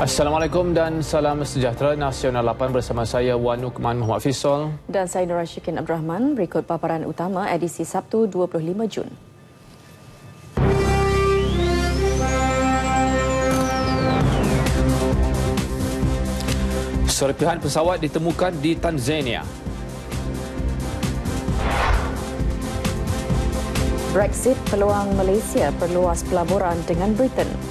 Assalamualaikum dan salam sejahtera Nasional 8 bersama saya Wan Nukman Muhammad Fisol dan saya Nur Ashikin Abdul Rahman berikut paparan utama edisi Sabtu 25 Jun. Serpihan pesawat ditemukan di Tanzania. Brexit peluang Malaysia perluas pelaburan dengan Britain.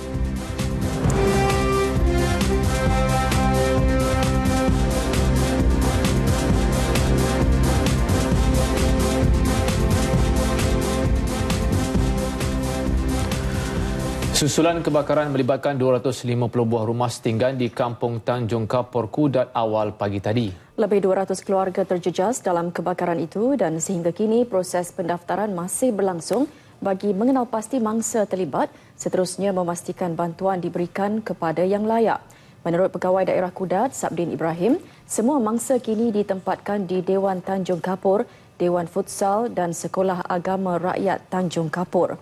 Susulan kebakaran melibatkan 250 buah rumah setinggan di Kampung Tanjung Kapur Kudat awal pagi tadi. Lebih 200 keluarga terjejas dalam kebakaran itu dan sehingga kini proses pendaftaran masih berlangsung bagi mengenal pasti mangsa terlibat seterusnya memastikan bantuan diberikan kepada yang layak. Menurut Pegawai Daerah Kudat, Sabdin Ibrahim, semua mangsa kini ditempatkan di Dewan Tanjung Kapur, Dewan Futsal dan Sekolah Agama Rakyat Tanjung Kapur.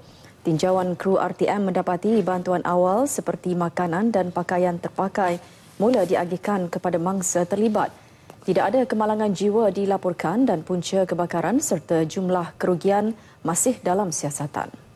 Tinjauan kru RTM mendapati bantuan awal seperti makanan dan pakaian terpakai mula diagihkan kepada mangsa terlibat. Tidak ada kemalangan jiwa dilaporkan dan punca kebakaran serta jumlah kerugian masih dalam siasatan.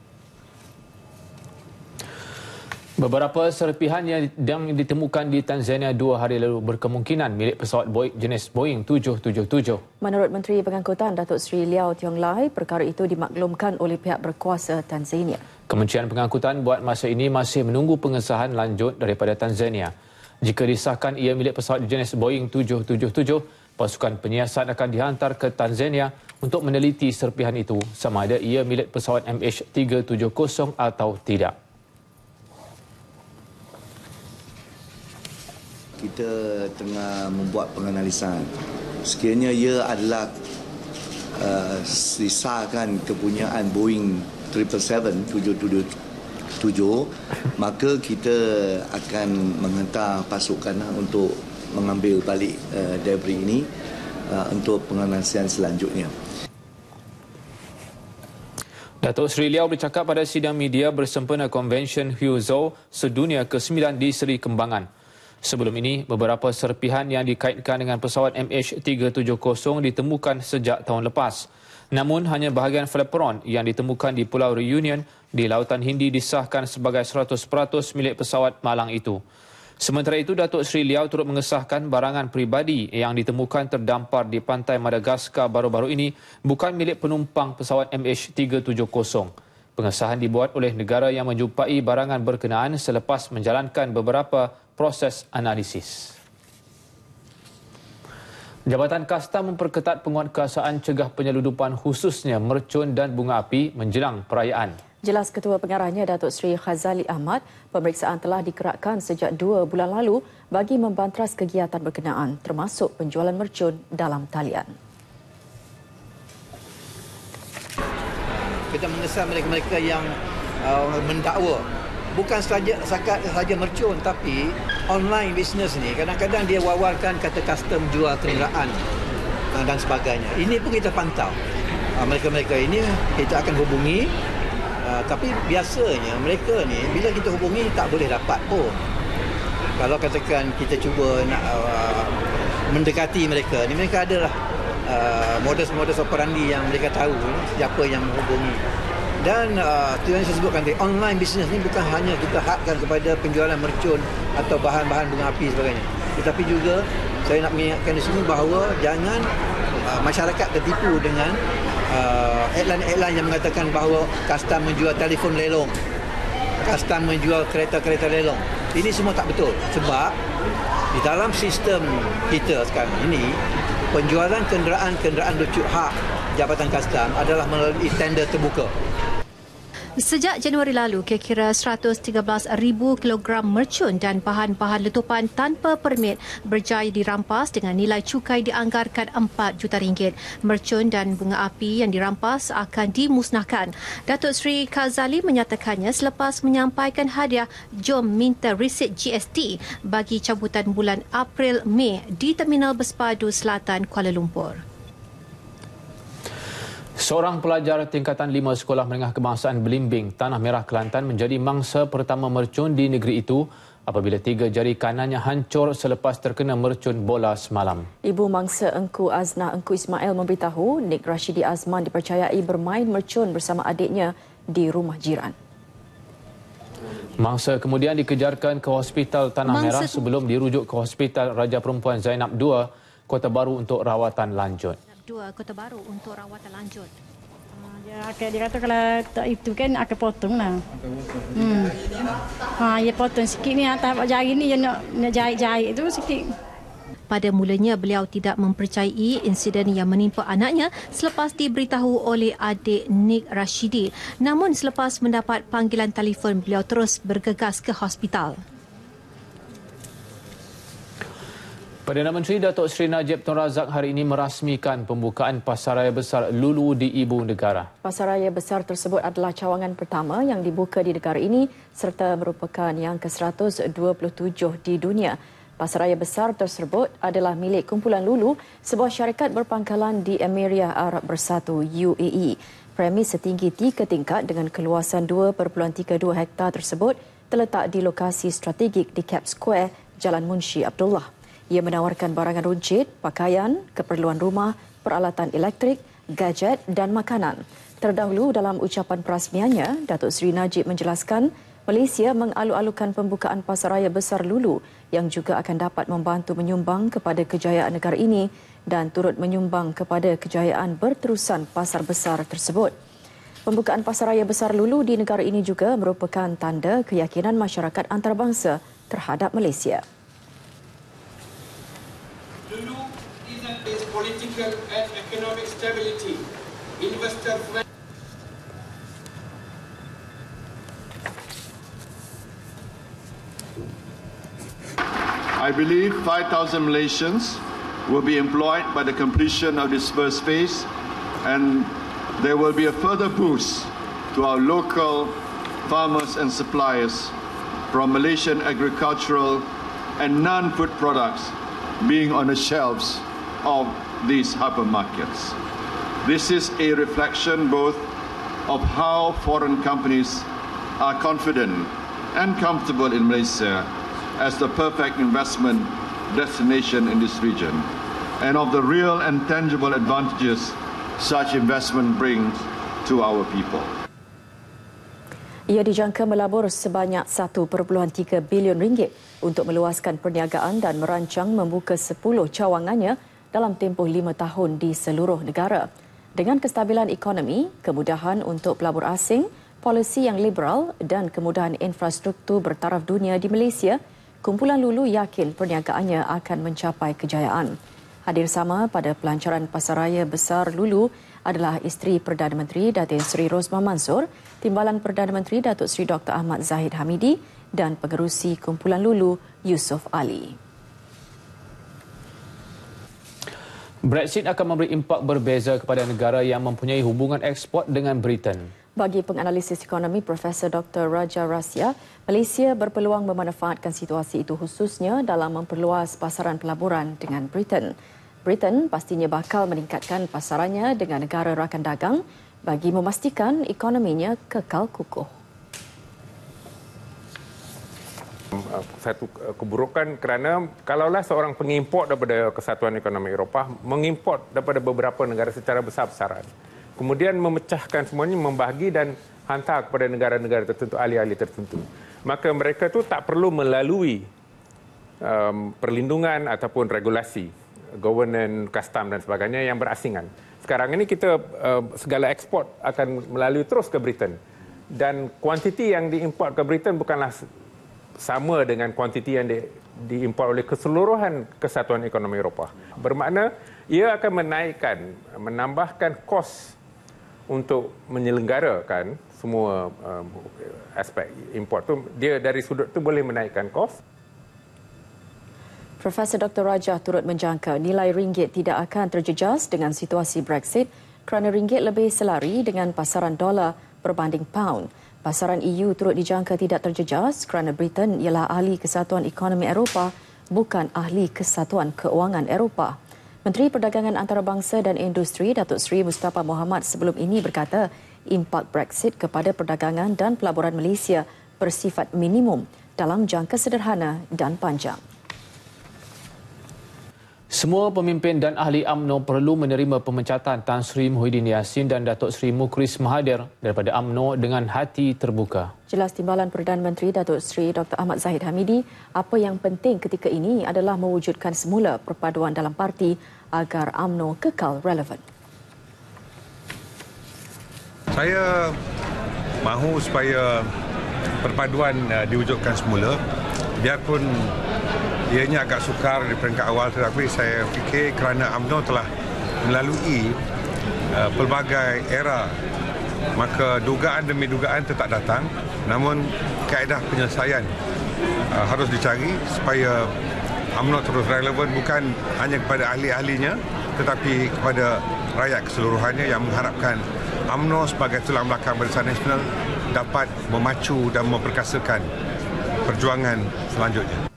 Beberapa serpihan yang ditemukan di Tanzania dua hari lalu berkemungkinan milik pesawat Boeing jenis Boeing 777. Menurut Menteri Pengangkutan Datuk Seri Liao Tiong Lai, perkara itu dimaklumkan oleh pihak berkuasa Tanzania. Kementerian Pengangkutan buat masa ini masih menunggu pengesahan lanjut daripada Tanzania. Jika disahkan ia milik pesawat jenis Boeing 777, pasukan penyiasat akan dihantar ke Tanzania untuk meneliti serpihan itu sama ada ia milik pesawat MH370 atau tidak. Kita tengah membuat penganalisan. Sekiranya ia adalah uh, disahkan kepunyaan Boeing 777 maka kita akan menghantar pasukan untuk mengambil balik uh, debris ini uh, untuk penganalisan selanjutnya. Datuk Seri Liao bercakap pada sidang media bersempena Convention Huzhou sedunia ke-9 di Seri Kembangan. Sebelum ini, beberapa serpihan yang dikaitkan dengan pesawat MH370 ditemukan sejak tahun lepas. Namun, hanya bahagian flaperon yang ditemukan di Pulau Reunion di Lautan Hindi disahkan sebagai 100% milik pesawat malang itu. Sementara itu, Datuk Seri Liao turut mengesahkan barangan peribadi yang ditemukan terdampar di pantai Madagaskar baru-baru ini bukan milik penumpang pesawat MH370. Pengesahan dibuat oleh negara yang menjumpai barangan berkenaan selepas menjalankan beberapa proses analisis. Jabatan Kasta memperketat penguatkuasaan cegah penyeludupan khususnya mercun dan bunga api menjelang perayaan. Jelas Ketua Pengarahnya Datuk Seri Khazali Ahmad, pemeriksaan telah digerakkan sejak dua bulan lalu bagi membantras kegiatan berkenaan termasuk penjualan mercun dalam talian. Kita mengesal mereka-mereka yang uh, mendakwa bukan sakat saja mercun tapi online business ni kadang-kadang dia wawarkan kata custom jual kenderaan uh, dan sebagainya. Ini pun kita pantau. Uh, mereka-mereka ini kita akan hubungi uh, tapi biasanya mereka ni bila kita hubungi tak boleh dapat pun. Kalau katakan kita cuba nak mendekati mereka ni mereka adalah modus-modus operandi yang mereka tahu siapa yang menghubungi dan uh, yang saya sebutkan tadi online business ni bukan hanya kita hadkan kepada penjualan mercun atau bahan-bahan bunga api sebagainya. Tetapi juga saya nak mengingatkan di sini bahawa jangan uh, masyarakat tertipu dengan uh, iklan-iklan yang mengatakan bahawa custom menjual telefon lelong custom menjual kereta-kereta lelong. Ini semua tak betul. Sebab di dalam sistem kita sekarang ini penjualan kenderaan-kenderaan lucu hak Jabatan Kastam adalah melalui tender terbuka. Sejak Januari lalu, kira-kira 113,000 kg mercun dan bahan-bahan letupan tanpa permit berjaya dirampas dengan nilai cukai dianggarkan 4 juta ringgit. Mercun dan bunga api yang dirampas akan dimusnahkan. Datuk Seri Kazali menyatakannya selepas menyampaikan hadiah jom minta resit GST bagi cabutan bulan April-Mei di Terminal Berspadu Selatan Kuala Lumpur. Seorang pelajar tingkatan lima Sekolah Menengah Kebangsaan Belimbing, Tanah Merah, Kelantan menjadi mangsa pertama mercun di negeri itu apabila tiga jari kanannya hancur selepas terkena mercun bola semalam. Ibu mangsa Engku Azna Engku Ismail memberitahu Nik Rashidi Azman dipercayai bermain mercun bersama adiknya di rumah jiran. Mangsa kemudian dikejarkan ke Hospital Tanah Mangsa Merah sebelum dirujuk ke Hospital Raja Perempuan Zainab II, Kota Baru untuk rawatan lanjut. Dua Kota Baru untuk rawatan lanjut. Ya, okay, dia kata kalau tak itu kan akan potong lah. Hmm. Ha, ya potong sikit ni atas jari ni, dia nak, nak jahit-jahit tu sikit. Pada mulanya beliau tidak mempercayai insiden yang menimpa anaknya selepas diberitahu oleh adik Nick Rashidi. Namun selepas mendapat panggilan telefon beliau terus bergegas ke hospital. Perdana Menteri Datuk Seri Najib Tun Razak hari ini merasmikan pembukaan Pasaraya Besar Lulu di Ibu Negara. Pasaraya Besar tersebut adalah cawangan pertama yang dibuka di negara ini serta merupakan yang ke-127 di dunia. Pasaraya besar tersebut adalah milik kumpulan Lulu, sebuah syarikat berpangkalan di Emiria Arab Bersatu UAE. Premis setinggi tiga tingkat dengan keluasan 2.32 hektar tersebut terletak di lokasi strategik di Cap Square, Jalan Munshi Abdullah. Ia menawarkan barangan runcit, pakaian, keperluan rumah, peralatan elektrik, gadget dan makanan. Terdahulu dalam ucapan perasmiannya, Datuk Seri Najib menjelaskan Malaysia mengalu-alukan pembukaan pasaraya besar Lulu yang juga akan dapat membantu menyumbang kepada kejayaan negara ini dan turut menyumbang kepada kejayaan berterusan pasar besar tersebut. Pembukaan pasaraya besar Lulu di negara ini juga merupakan tanda keyakinan masyarakat antarabangsa terhadap Malaysia. Political and economic stability. Investor I believe 5,000 Malaysians will be employed by the completion of this first phase and there will be a further boost to our local farmers and suppliers from Malaysian agricultural and non-food products being on the shelves of these hypermarkets. This is a reflection both of how foreign companies are confident and comfortable in Malaysia as the perfect investment destination in this region and of the real and tangible advantages such investment brings to our people. Ia dijangka melabur sebanyak 1.3 bilion ringgit untuk meluaskan perniagaan dan merancang membuka 10 cawangannya dalam tempoh 5 tahun di seluruh negara. Dengan kestabilan ekonomi, kemudahan untuk pelabur asing, polisi yang liberal dan kemudahan infrastruktur bertaraf dunia di Malaysia, kumpulan Lulu yakin perniagaannya akan mencapai kejayaan. Hadir sama pada pelancaran pasaraya besar Lulu adalah isteri Perdana Menteri Datin Seri Rosma Mansur, Timbalan Perdana Menteri Datuk Seri Dr. Ahmad Zahid Hamidi dan pengerusi kumpulan Lulu Yusof Ali. Brexit akan memberi impak berbeza kepada negara yang mempunyai hubungan ekspor dengan Britain. Bagi penganalisis ekonomi Profesor Dr. Raja Rasya, Malaysia berpeluang memanfaatkan situasi itu khususnya dalam memperluas pasaran pelaburan dengan Britain. Britain pastinya bakal meningkatkan pasarannya dengan negara rakan dagang bagi memastikan ekonominya kekal kukuh. Satu keburukan kerana kalaulah seorang pengimport daripada Kesatuan Ekonomi Eropah mengimport daripada beberapa negara secara besar-besaran kemudian memecahkan semuanya, membahagi dan hantar kepada negara-negara tertentu, ahli-ahli tertentu. Maka mereka tu tak perlu melalui um, perlindungan ataupun regulasi, governance, custom dan sebagainya yang berasingan. Sekarang ini kita uh, segala ekspor akan melalui terus ke Britain. Dan kuantiti yang diimport ke Britain bukanlah sama dengan kuantiti yang di, diimport oleh keseluruhan kesatuan ekonomi Eropah. Bermakna ia akan menaikkan, menambahkan kos untuk menyelenggarakan semua um, aspek import tu dia dari sudut tu boleh menaikkan kos Profesor Dr. Raja turut menjangka nilai ringgit tidak akan terjejas dengan situasi Brexit kerana ringgit lebih selari dengan pasaran dolar berbanding pound. Pasaran EU turut dijangka tidak terjejas kerana Britain ialah ahli kesatuan ekonomi Eropah bukan ahli kesatuan keuangan Eropah. Menteri Perdagangan Antarabangsa dan Industri Datuk Seri Mustafa Muhammad sebelum ini berkata impak Brexit kepada perdagangan dan pelaburan Malaysia bersifat minimum dalam jangka sederhana dan panjang. Semua pemimpin dan ahli AMNO perlu menerima pemecatan Tan Sri Muhyiddin Yassin dan Datuk Sri Mukris Mahathir daripada AMNO dengan hati terbuka. Jelas Timbalan Perdana Menteri Datuk Sri Dr. Ahmad Zahid Hamidi, apa yang penting ketika ini adalah mewujudkan semula perpaduan dalam parti agar AMNO kekal relevan. Saya mahu supaya perpaduan uh, diwujudkan semula biarpun ianya agak sukar di peringkat awal tetapi saya fikir kerana UMNO telah melalui uh, pelbagai era maka dugaan demi dugaan tetap datang namun kaedah penyelesaian uh, harus dicari supaya UMNO terus relevan bukan hanya kepada ahli-ahlinya tetapi kepada rakyat keseluruhannya yang mengharapkan UMNO sebagai tulang belakang Barisan Nasional dapat memacu dan memperkasakan perjuangan selanjutnya.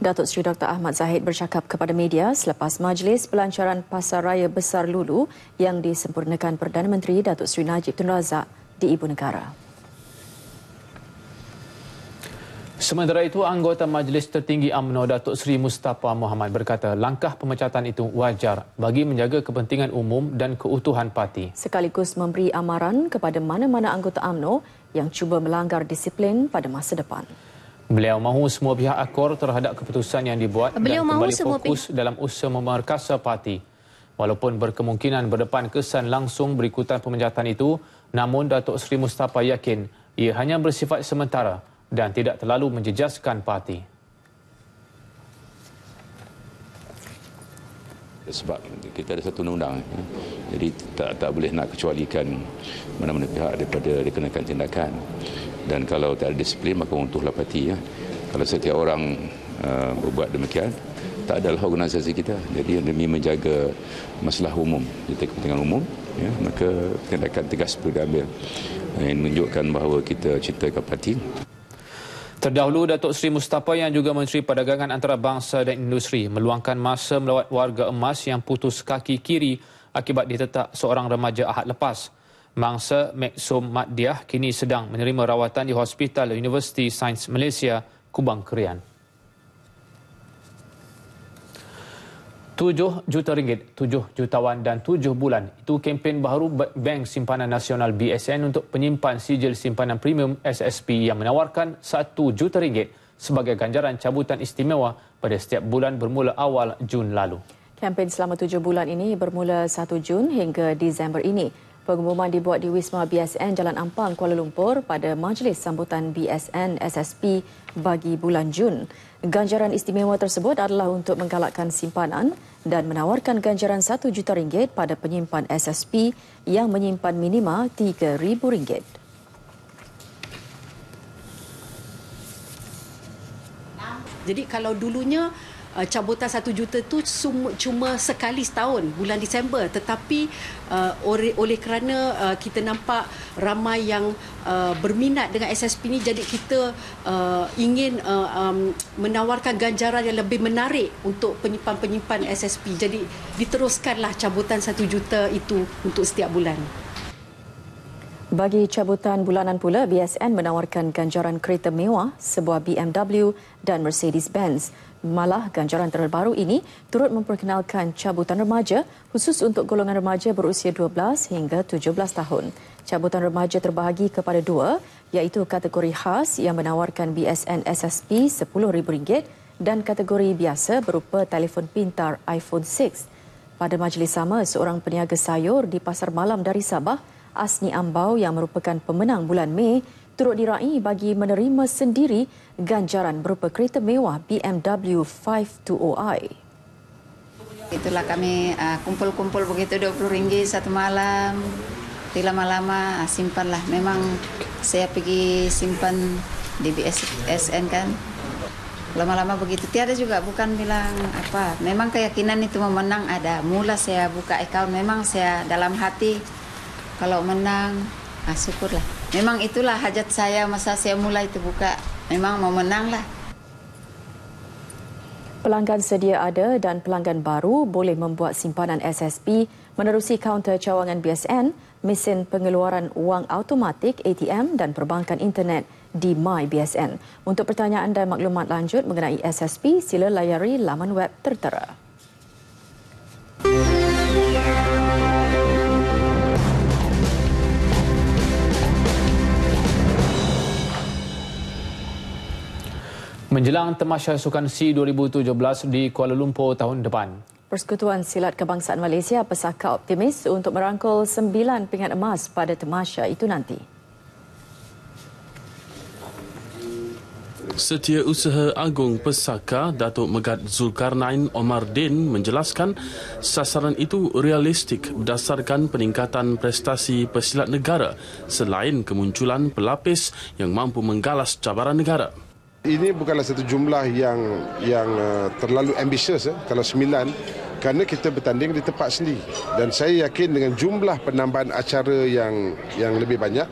Datuk Seri Dr. Ahmad Zahid bercakap kepada media selepas majlis pelancaran Pasar Raya Besar Lulu yang disempurnakan Perdana Menteri Datuk Seri Najib Tun Razak di Ibu Negara. Sementara itu, anggota Majlis Tertinggi AMNO Datuk Seri Mustafa Muhammad berkata langkah pemecatan itu wajar bagi menjaga kepentingan umum dan keutuhan parti. Sekaligus memberi amaran kepada mana-mana anggota AMNO yang cuba melanggar disiplin pada masa depan. Beliau mahu semua pihak akor terhadap keputusan yang dibuat Beliau dan mahu kembali fokus dalam usaha memerkasa parti. Walaupun berkemungkinan berdepan kesan langsung berikutan pemecatan itu, namun Datuk Seri Mustafa yakin ia hanya bersifat sementara dan tidak terlalu menjejaskan parti. sebab kita ada satu undang-undang ya. jadi tak tak boleh nak kecualikan mana-mana pihak daripada dikenakan tindakan dan kalau tak ada disiplin maka untuklah parti ya. kalau setiap orang uh, berbuat demikian tak adalah organisasi kita jadi demi menjaga masalah umum jadi kepentingan umum ya, maka tindakan tegas perlu diambil ini menunjukkan bahawa kita cintakan parti Terdahulu, Datuk Seri Mustafa yang juga Menteri Perdagangan Antarabangsa dan Industri meluangkan masa melawat warga emas yang putus kaki kiri akibat ditetak seorang remaja ahad lepas. Mangsa Meksum Maddiah kini sedang menerima rawatan di Hospital Universiti Sains Malaysia, Kubang Kerian. 7 juta ringgit, 7 jutawan dan 7 bulan. Itu kempen baru Bank Simpanan Nasional BSN untuk penyimpan sijil simpanan premium SSP yang menawarkan 1 juta ringgit sebagai ganjaran cabutan istimewa pada setiap bulan bermula awal Jun lalu. Kempen selama 7 bulan ini bermula 1 Jun hingga Disember ini. Pengumuman dibuat di Wisma BSN Jalan Ampang, Kuala Lumpur pada majlis sambutan BSN SSP bagi bulan Jun. Ganjaran istimewa tersebut adalah untuk menggalakkan simpanan dan menawarkan ganjaran RM1 juta ringgit pada penyimpan SSP yang menyimpan minima RM3,000. Jadi kalau dulunya uh, cabutan satu juta tu cuma sekali setahun bulan Disember tetapi uh, oleh, oleh kerana uh, kita nampak ramai yang uh, berminat dengan SSP ni jadi kita uh, ingin uh, um, menawarkan ganjaran yang lebih menarik untuk penyimpan-penyimpan SSP jadi diteruskanlah cabutan satu juta itu untuk setiap bulan. Bagi cabutan bulanan pula, BSN menawarkan ganjaran kereta mewah, sebuah BMW dan Mercedes-Benz. Malah ganjaran terbaru ini turut memperkenalkan cabutan remaja khusus untuk golongan remaja berusia 12 hingga 17 tahun. Cabutan remaja terbahagi kepada dua iaitu kategori khas yang menawarkan BSN SSP RM10,000 dan kategori biasa berupa telefon pintar iPhone 6. Pada majlis sama, seorang peniaga sayur di Pasar Malam dari Sabah, Asni Ambau yang merupakan pemenang bulan Mei, turut diraih bagi menerima sendiri ganjaran berupa kereta mewah BMW 520i. Itulah kami uh, kumpul-kumpul begitu RM20 satu malam. Di lama-lama uh, simpanlah. Memang saya pergi simpan di BSN kan. Lama-lama begitu. Tiada juga bukan bilang apa. Memang keyakinan itu memenang ada. Mula saya buka account memang saya dalam hati kalau menang ah, syukurlah. Memang itulah hajat saya masa saya mulai itu buka. Memang mau menang lah. Pelanggan sedia ada dan pelanggan baru boleh membuat simpanan SSP menerusi kaunter cawangan BSN, mesin pengeluaran wang automatik ATM dan perbankan internet di MyBSN. Untuk pertanyaan dan maklumat lanjut mengenai SSP, sila layari laman web tertera. Menjelang Temasya Sukan C 2017 di Kuala Lumpur tahun depan. Persekutuan Silat Kebangsaan Malaysia pesaka optimis untuk merangkul sembilan pingat emas pada Temasya itu nanti. Setiausaha Agung Pesaka Datuk Megat Zulkarnain Omar Din menjelaskan sasaran itu realistik berdasarkan peningkatan prestasi pesilat negara selain kemunculan pelapis yang mampu menggalas cabaran negara. Ini bukanlah satu jumlah yang yang uh, terlalu ambisius eh, kalau sembilan. Kerana kita bertanding di tempat sendiri. Dan saya yakin dengan jumlah penambahan acara yang yang lebih banyak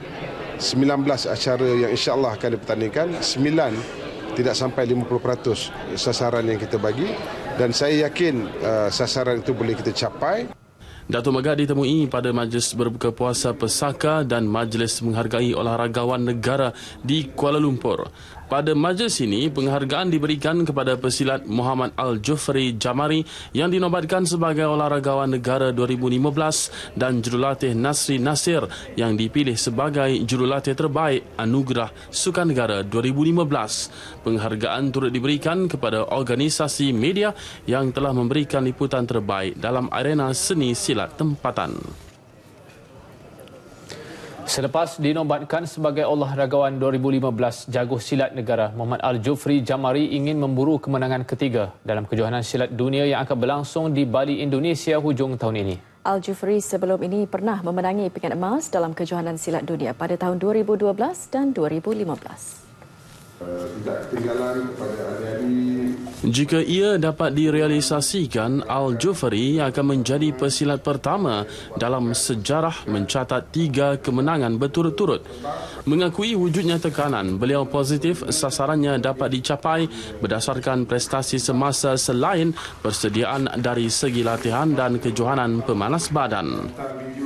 19 acara yang insya-Allah akan dipertandingkan 9 tidak sampai 50% sasaran yang kita bagi. Dan saya yakin uh, sasaran itu boleh kita capai. Datuk Megat ditemui pada majlis berbuka puasa Pesaka dan majlis menghargai olahragawan negara di Kuala Lumpur. Pada majlis ini, penghargaan diberikan kepada pesilat Muhammad Al-Jufri Jamari yang dinobatkan sebagai Olahragawan Negara 2015 dan jurulatih Nasri Nasir yang dipilih sebagai jurulatih terbaik Anugerah Sukan Negara 2015. Penghargaan turut diberikan kepada organisasi media yang telah memberikan liputan terbaik dalam arena seni silat tempatan. Selepas dinobatkan sebagai olahragawan 2015, jago silat negara Muhammad Al-Jufri Jamari ingin memburu kemenangan ketiga dalam kejohanan silat dunia yang akan berlangsung di Bali, Indonesia hujung tahun ini. Al-Jufri sebelum ini pernah memenangi pingat emas dalam kejohanan silat dunia pada tahun 2012 dan 2015 tidak ketinggalan kepada adik-adik. Jika ia dapat direalisasikan, Al-Jufri akan menjadi pesilat pertama dalam sejarah mencatat tiga kemenangan berturut-turut. Mengakui wujudnya tekanan, beliau positif sasarannya dapat dicapai berdasarkan prestasi semasa selain persediaan dari segi latihan dan kejohanan pemanas badan.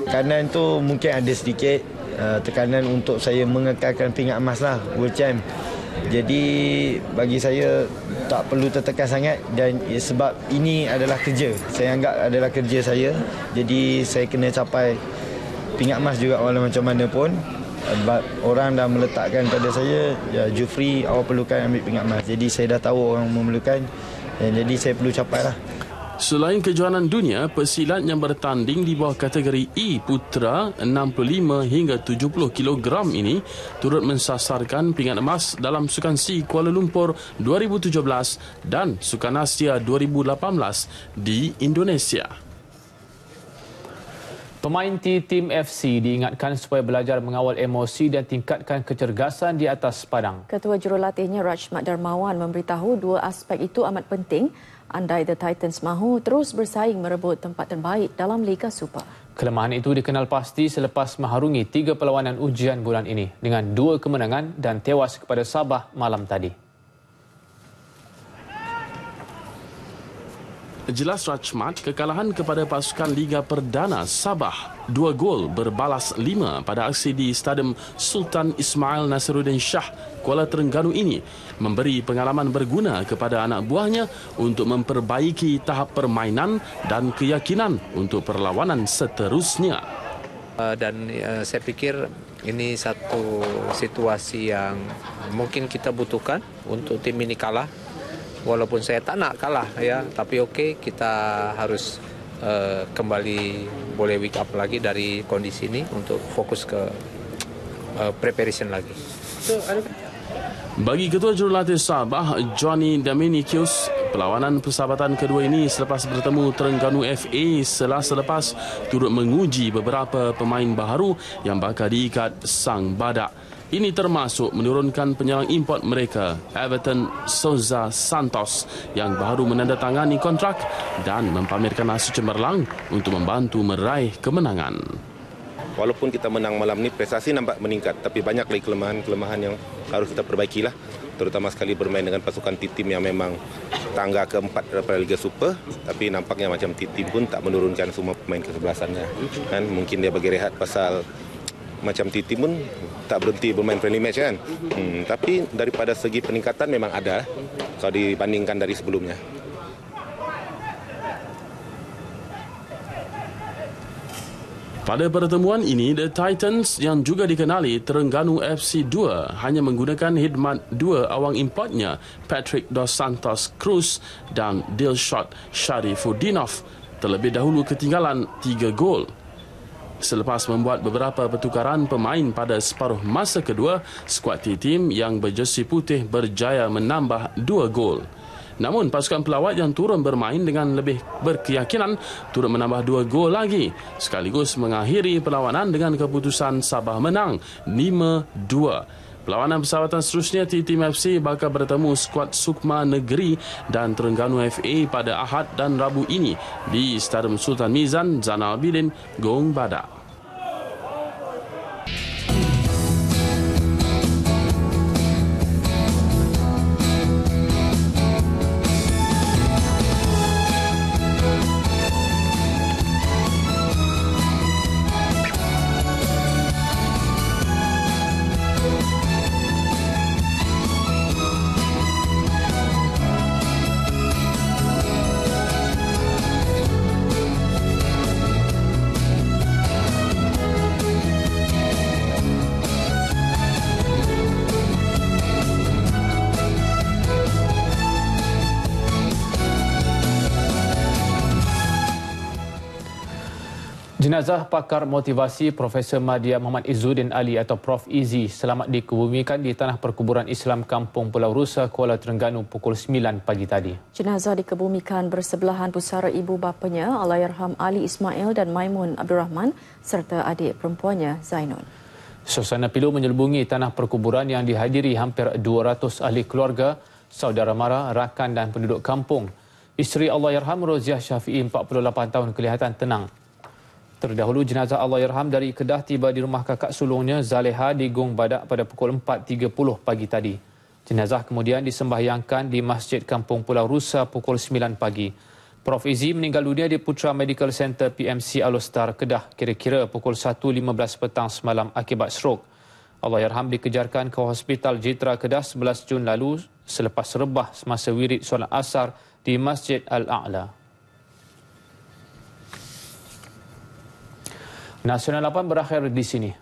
Tekanan itu mungkin ada sedikit uh, tekanan untuk saya mengekalkan pingat emas lah, World Champ. Jadi bagi saya tak perlu tertekan sangat dan ya, sebab ini adalah kerja. Saya anggap adalah kerja saya. Jadi saya kena capai pingat emas juga walau macam mana pun. Orang dah meletakkan pada saya, ya, Jufri awak perlukan ambil pingat emas. Jadi saya dah tahu orang memerlukan. Dan jadi saya perlu capai lah. Selain kejohanan dunia, pesilat yang bertanding di bawah kategori E Putra 65 hingga 70 kg ini turut mensasarkan pingat emas dalam Sukan C Kuala Lumpur 2017 dan Sukan Asia 2018 di Indonesia. Pemain T-Team FC diingatkan supaya belajar mengawal emosi dan tingkatkan kecergasan di atas padang. Ketua jurulatihnya Raj Darmawan memberitahu dua aspek itu amat penting andai The Titans mahu terus bersaing merebut tempat terbaik dalam Liga Super. Kelemahan itu dikenal pasti selepas mengharungi tiga perlawanan ujian bulan ini dengan dua kemenangan dan tewas kepada Sabah malam tadi. Jelas Rachmat, kekalahan kepada pasukan Liga Perdana Sabah. Dua gol berbalas lima pada aksi di Stadium Sultan Ismail Nasiruddin Shah Kuala Terengganu ini. Memberi pengalaman berguna kepada anak buahnya untuk memperbaiki tahap permainan dan keyakinan untuk perlawanan seterusnya. Uh, dan uh, saya pikir ini satu situasi yang mungkin kita butuhkan untuk tim ini kalah walaupun saya tak nak kalah ya tapi okey kita harus uh, kembali boleh wake up lagi dari kondisi ini untuk fokus ke uh, preparation lagi. So, bagi Ketua Jurulatih Sabah, Johnny Dominicius, perlawanan persahabatan kedua ini selepas bertemu Terengganu FA selasa lepas turut menguji beberapa pemain baharu yang bakal diikat sang badak. Ini termasuk menurunkan penyerang import mereka, Everton Souza Santos yang baru menandatangani kontrak dan mempamerkan hasil cemerlang untuk membantu meraih kemenangan. Walaupun kita menang malam ini, prestasi nampak meningkat. Tapi banyak lagi kelemahan-kelemahan yang harus kita perbaiki lah. Terutama sekali bermain dengan pasukan tim yang memang tangga keempat daripada Liga Super. Tapi nampaknya macam tim pun tak menurunkan semua pemain kesebelasannya. Kan? Mungkin dia bagi rehat pasal macam Titi pun tak berhenti bermain friendly match kan. Hmm, tapi daripada segi peningkatan memang ada kalau dibandingkan dari sebelumnya. Pada pertemuan ini, The Titans yang juga dikenali Terengganu FC 2 hanya menggunakan khidmat dua awang importnya Patrick Dos Santos Cruz dan Dilshot Sharifudinov terlebih dahulu ketinggalan tiga gol. Selepas membuat beberapa pertukaran pemain pada separuh masa kedua, skuad T-Team yang berjersey putih berjaya menambah dua gol. Namun pasukan pelawat yang turun bermain dengan lebih berkeyakinan turut menambah dua gol lagi sekaligus mengakhiri perlawanan dengan keputusan Sabah menang 5-2. Perlawanan persahabatan seterusnya T-Team FC bakal bertemu skuad Sukma Negeri dan Terengganu FA pada Ahad dan Rabu ini di Stadium Sultan Mizan, Zanal Bidin, Gong Badak. Jenazah pakar motivasi Profesor Madya Muhammad Izzuddin Ali atau Prof. Izzi selamat dikebumikan di Tanah Perkuburan Islam Kampung Pulau Rusa, Kuala Terengganu pukul 9 pagi tadi. Jenazah dikebumikan bersebelahan pusara ibu bapanya Allahyarham Ali Ismail dan Maimun Abdul Rahman serta adik perempuannya Zainun. Suasana pilu menyelubungi tanah perkuburan yang dihadiri hampir 200 ahli keluarga, saudara mara, rakan dan penduduk kampung. Isteri Allahyarham Roziah Syafi'i 48 tahun kelihatan tenang Terdahulu jenazah Allah Yerham dari Kedah tiba di rumah kakak sulungnya Zaleha di Gong Badak pada pukul 4.30 pagi tadi. Jenazah kemudian disembahyangkan di Masjid Kampung Pulau Rusa pukul 9 pagi. Prof. Izzi meninggal dunia di Putra Medical Center PMC Alostar Kedah kira-kira pukul 1.15 petang semalam akibat strok. Allah Yerham dikejarkan ke Hospital Jitra Kedah 11 Jun lalu selepas rebah semasa wirid solat asar di Masjid Al-A'la. Nasional 8 berakhir di sini.